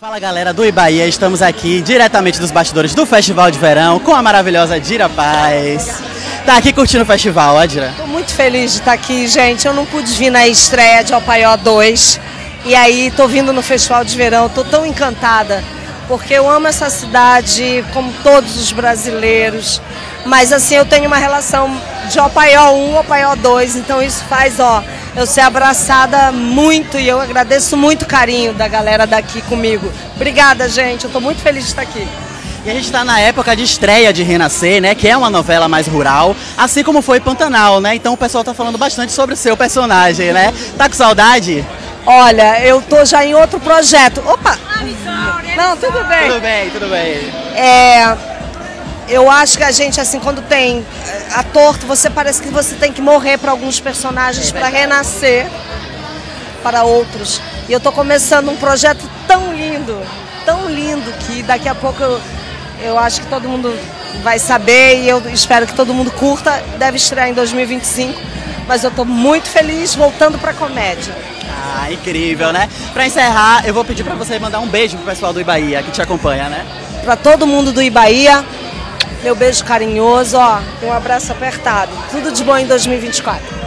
Fala galera do Ibaía, estamos aqui diretamente dos bastidores do Festival de Verão com a maravilhosa Dira Paz. Tá aqui curtindo o festival, ó Dira? Tô muito feliz de estar aqui, gente. Eu não pude vir na estreia de Alpaió 2 e aí tô vindo no Festival de Verão, tô tão encantada porque eu amo essa cidade como todos os brasileiros. Mas assim, eu tenho uma relação de Opaió 1, Opaió 2, então isso faz, ó, eu ser abraçada muito e eu agradeço muito o carinho da galera daqui comigo. Obrigada, gente. Eu estou muito feliz de estar aqui. E a gente está na época de estreia de Renascer, né? Que é uma novela mais rural, assim como foi Pantanal, né? Então o pessoal está falando bastante sobre o seu personagem, né? Tá com saudade? Olha, eu tô já em outro projeto. Opa! Não, tudo bem. Tudo bem, tudo bem. É, eu acho que a gente, assim, quando tem ator, você parece que você tem que morrer para alguns personagens para renascer para outros. E eu estou começando um projeto tão lindo, tão lindo, que daqui a pouco eu, eu acho que todo mundo vai saber e eu espero que todo mundo curta. Deve estrear em 2025, mas eu estou muito feliz voltando para a comédia. Ah, incrível, né? Para encerrar, eu vou pedir para você mandar um beijo pro pessoal do Ibaía que te acompanha, né? Para todo mundo do Ibaía, meu beijo carinhoso, ó, um abraço apertado. Tudo de bom em 2024.